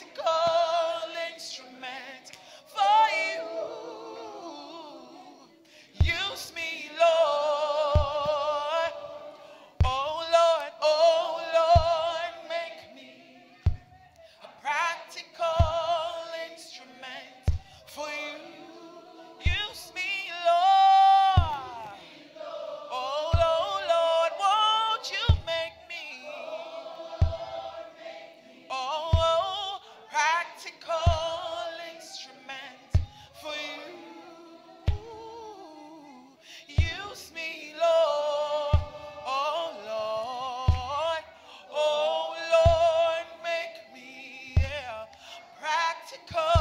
México! Mexico.